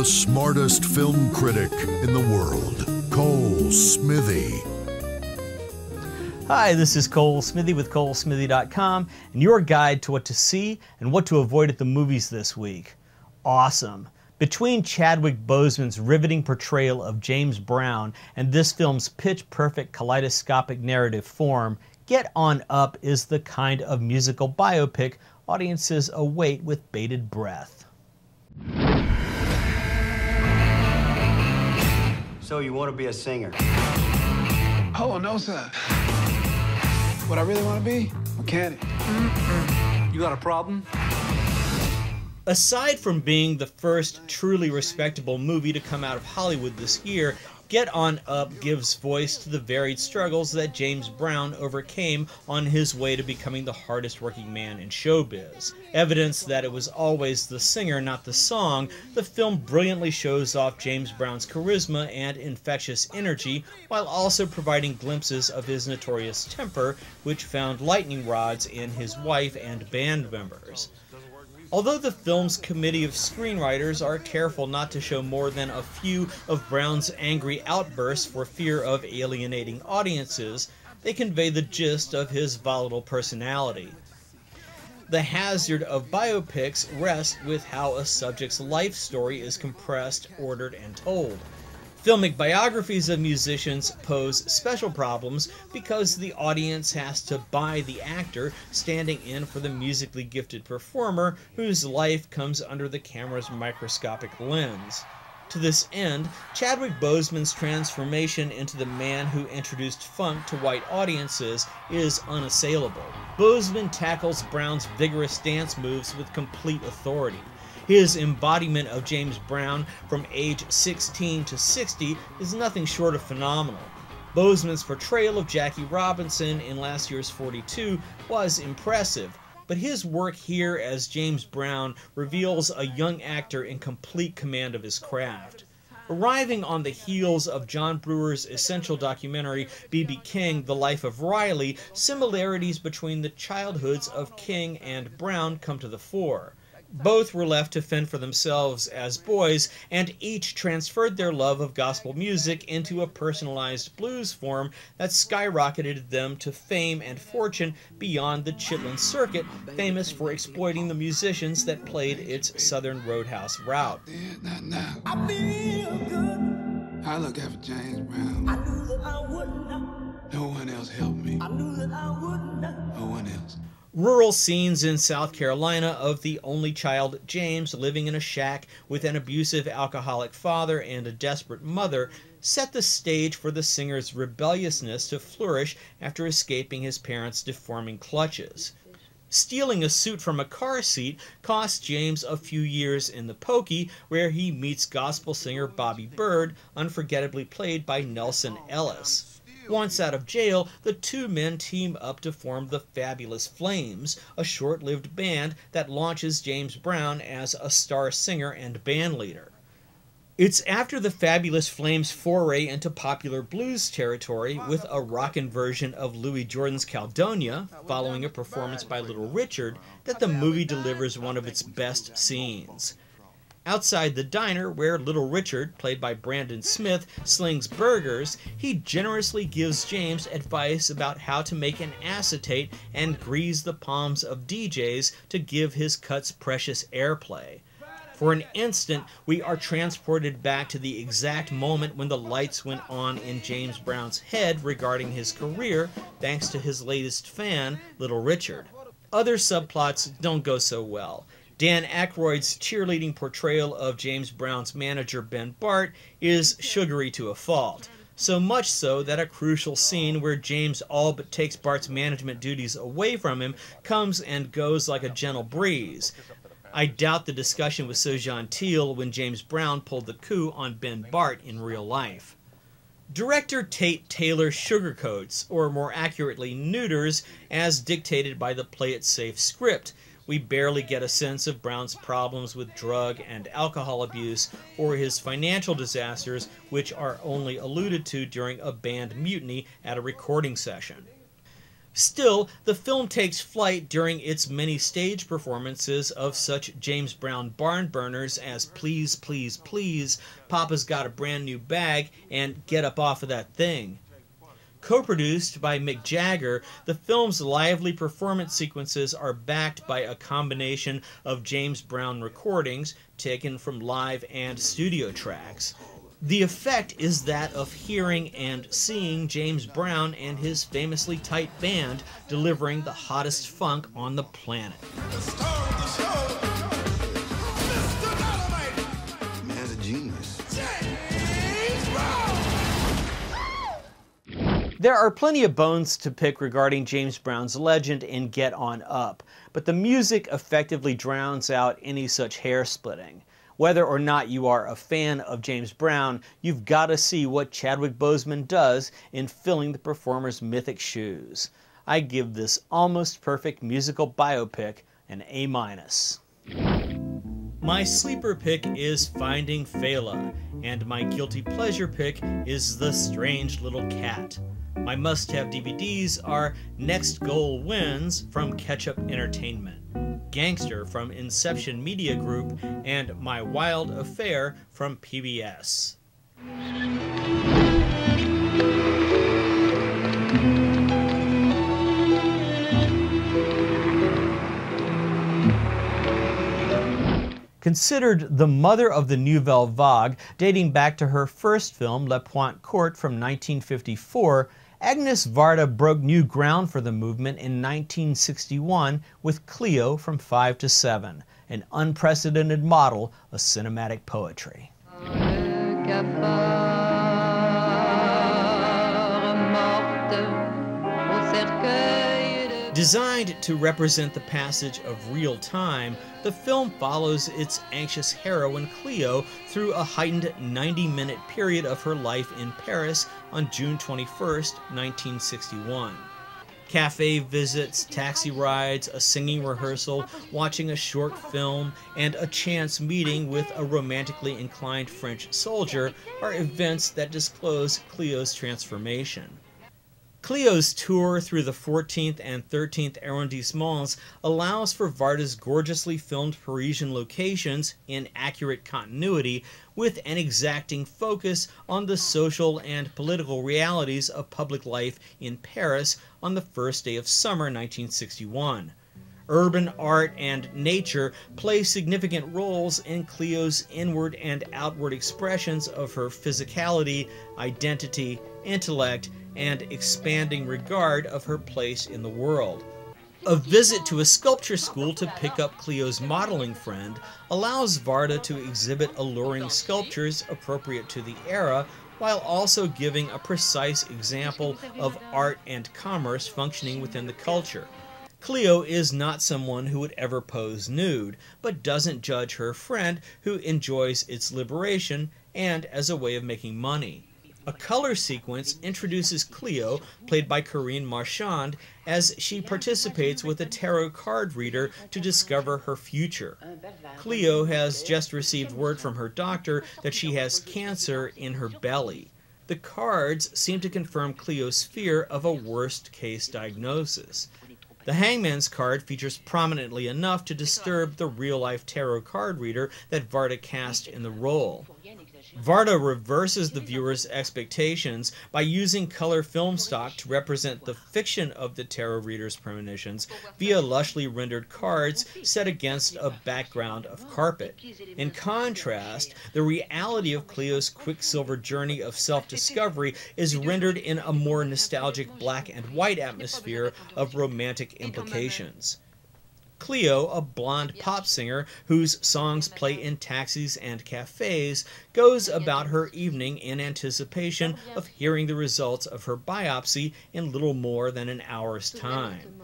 the smartest film critic in the world, Cole Smithey. Hi, this is Cole Smithey with ColeSmithey.com and your guide to what to see and what to avoid at the movies this week. Awesome. Between Chadwick Boseman's riveting portrayal of James Brown and this film's pitch perfect kaleidoscopic narrative form, Get On Up is the kind of musical biopic audiences await with bated breath. So you want to be a singer? Oh, no, sir. What I really want to be? Mechanic. You got a problem? Aside from being the first truly respectable movie to come out of Hollywood this year, Get On Up gives voice to the varied struggles that James Brown overcame on his way to becoming the hardest working man in showbiz. Evidence that it was always the singer, not the song, the film brilliantly shows off James Brown's charisma and infectious energy while also providing glimpses of his notorious temper, which found lightning rods in his wife and band members. Although the film's committee of screenwriters are careful not to show more than a few of Brown's angry outbursts for fear of alienating audiences, they convey the gist of his volatile personality. The hazard of biopics rests with how a subject's life story is compressed, ordered, and told. Filmic biographies of musicians pose special problems because the audience has to buy the actor standing in for the musically gifted performer whose life comes under the camera's microscopic lens. To this end, Chadwick Boseman's transformation into the man who introduced funk to white audiences is unassailable. Boseman tackles Brown's vigorous dance moves with complete authority. His embodiment of James Brown from age 16 to 60 is nothing short of phenomenal. Boseman's portrayal of Jackie Robinson in last year's 42 was impressive, but his work here as James Brown reveals a young actor in complete command of his craft. Arriving on the heels of Jon Brewer's essential documentary B.B. King, The Life of Riley, similarities between the childhoods of King and Brown come to the fore. Both were left to fend for themselves as boys, and each transferred their love of gospel music into a personalized blues form that skyrocketed them to fame and fortune beyond the Chitlin circuit, famous for exploiting the musicians that played its Southern Roadhouse route. Yeah, not now. I feel good. I look after James Brown. I knew that I would not. No one else helped me. I knew that I would not. No one else. Rural scenes in South Carolina of the only child, James, living in a shack with an abusive alcoholic father and a desperate mother set the stage for the singer's rebelliousness to flourish after escaping his parents' deforming clutches. Stealing a suit from a car seat costs James a few years in the pokey, where he meets gospel singer Bobby Byrd, unforgettably played by Nelsan Ellis. Once out of jail, the two men team up to form the Fabulous Flames, a short lived band that launches James Brown as a star singer and bandleader. It's after the Fabulous Flames' foray into popular blues territory with a rockin' version of Louis Jordan's Caledonia, following a performance by Little Richard, that the movie delivers one of its best scenes. Outside the diner, where Little Richard, played by Brandon Smith, slings burgers, he generously gives James advice about how to make an acetate and grease the palms of DJs to give his cuts precious airplay. For an instant, we are transported back to the exact moment when the lights went on in James Brown's head regarding his career, thanks to his latest fan, Little Richard. Other subplots don't go so well. Dan Aykroyd's cheerleading portrayal of James Brown's manager Ben Bart is sugary to a fault. So much so that a crucial scene where James all but takes Bart's management duties away from him comes and goes like a gentle breeze. I doubt the discussion was so genteel when James Brown pulled the coup on Ben Bart in real life. Director Tate Taylor sugarcoats, or more accurately, neuters, as dictated by the play it safe script we barely get a sense of Brown's problems with drug and alcohol abuse or his financial disasters, which are only alluded to during a band mutiny at a recording session. Still, the film takes flight during its many stage performances of such James Brown barn burners as Please, Please, Please, Papa's Got a Brand New Bag, and Get Up Off of That Thing. Co produced by Mick Jagger, the film's lively performance sequences are backed by a combination of James Brown recordings taken from live and studio tracks. The effect is that of hearing and seeing James Brown and his famously tight band delivering the hottest funk on the planet. Man's a There are plenty of bones to pick regarding James Brown's legend in Get On Up, but the music effectively drowns out any such hair splitting. Whether or not you are a fan of James Brown, you've got to see what Chadwick Boseman does in filling the performer's mythic shoes. I give this almost perfect musical biopic an A minus. My sleeper pick is Finding Fela, and my guilty pleasure pick is The Strange Little Cat. My must have DVDs are Next Goal Wins from Ketchup Entertainment. Gangster from Inception Media Group, and My Wild Affair from PBS. Considered the mother of the Nouvelle Vague, dating back to her first film, Le Pointe Courte from 1954, Agnes Varda broke new ground for the movement in 1961 with Cleo from 5 to 7, an unprecedented model of cinematic poetry. Designed to represent the passage of real time, the film follows its anxious heroine Cleo through a heightened 90 minute period of her life in Paris on June 21, 1961. Cafe visits, taxi rides, a singing rehearsal, watching a short film, and a chance meeting with a romantically inclined French soldier are events that disclose Cleo's transformation. Cleo's tour through the 14th and 13th arrondissements allows for Varda's gorgeously filmed Parisian locations in accurate continuity with an exacting focus on the social and political realities of public life in Paris on the first day of summer 1961 urban art and nature play significant roles in Cleo's inward and outward expressions of her physicality, identity, intellect, and expanding regard of her place in the world. A visit to a sculpture school to pick up Cleo's modeling friend allows Varda to exhibit alluring sculptures appropriate to the era while also giving a precise example of art and commerce functioning within the culture. Cleo is not someone who would ever pose nude, but doesn't judge her friend who enjoys its liberation and as a way of making money. A color sequence introduces Cleo, played by Corinne Marchand, as she participates with a tarot card reader to discover her future. Cleo has just received word from her doctor that she has cancer in her belly. The cards seem to confirm Cleo's fear of a worst case diagnosis. The Hangman's card features prominently enough to disturb the real life tarot card reader that Varda cast in the role. Varda reverses the viewer's expectations by using color film stock to represent the fiction of the tarot reader's premonitions via lushly rendered cards set against a background of carpet. In contrast, the reality of Cleo's Quicksilver journey of self discovery is rendered in a more nostalgic black and white atmosphere of romantic implications. Cleo, a blonde pop singer whose songs play in taxis and cafes, goes about her evening in anticipation of hearing the results of her biopsy in little more than an hour's time.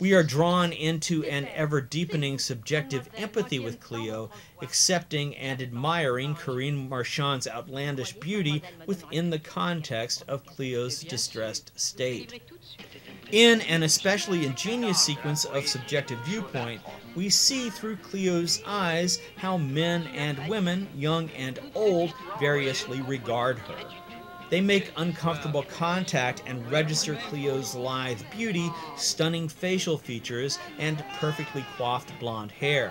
We are drawn into an ever deepening subjective empathy with Cleo, accepting and admiring Corinne Marchand's outlandish beauty within the context of Cleo's distressed state. In an especially ingenious sequence of subjective viewpoint, we see through Cleo's eyes how men and women, young and old, variously regard her. They make uncomfortable contact and register Cleo's lithe beauty, stunning facial features, and perfectly coiffed blonde hair.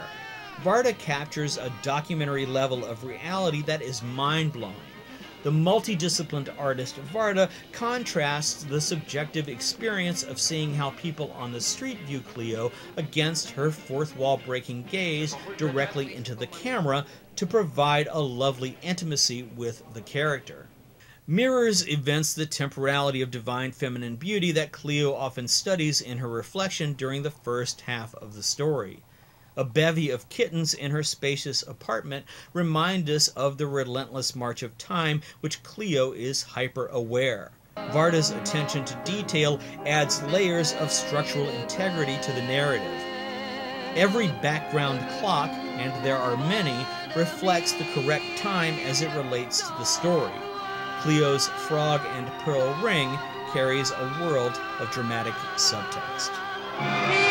Varda captures a documentary level of reality that is mind blowing. The multidisciplined artist Varda contrasts the subjective experience of seeing how people on the street view Cleo against her fourth wall breaking gaze directly into the camera to provide a lovely intimacy with the character. Mirrors evince the temporality of divine feminine beauty that Cleo often studies in her reflection during the first half of the story. A bevy of kittens in her spacious apartment remind us of the relentless march of time which Cleo is hyper aware. Varda's attention to detail adds layers of structural integrity to the narrative. Every background clock, and there are many, reflects the correct time as it relates to the story. Cleo's frog and pearl ring carries a world of dramatic subtext.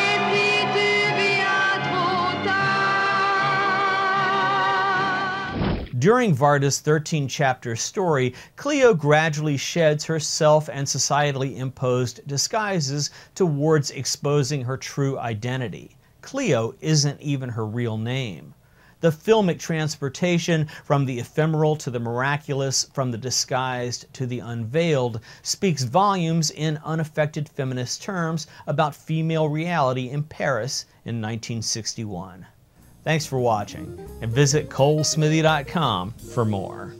During Varda's 13 chapter story, Cleo gradually sheds her self and societally imposed disguises towards exposing her true identity. Cleo isn't even her real name. The filmic transportation from the ephemeral to the miraculous, from the disguised to the unveiled, speaks volumes in unaffected feminist terms about female reality in Paris in 1961. Thanks for watching, and visit colesmithey.com for more.